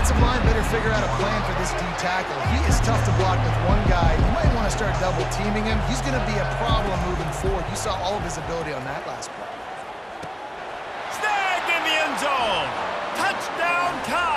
offensive line better figure out a plan for this D tackle. He is tough to block with one guy. You might want to start double teaming him. He's going to be a problem moving forward. You saw all of his ability on that last play.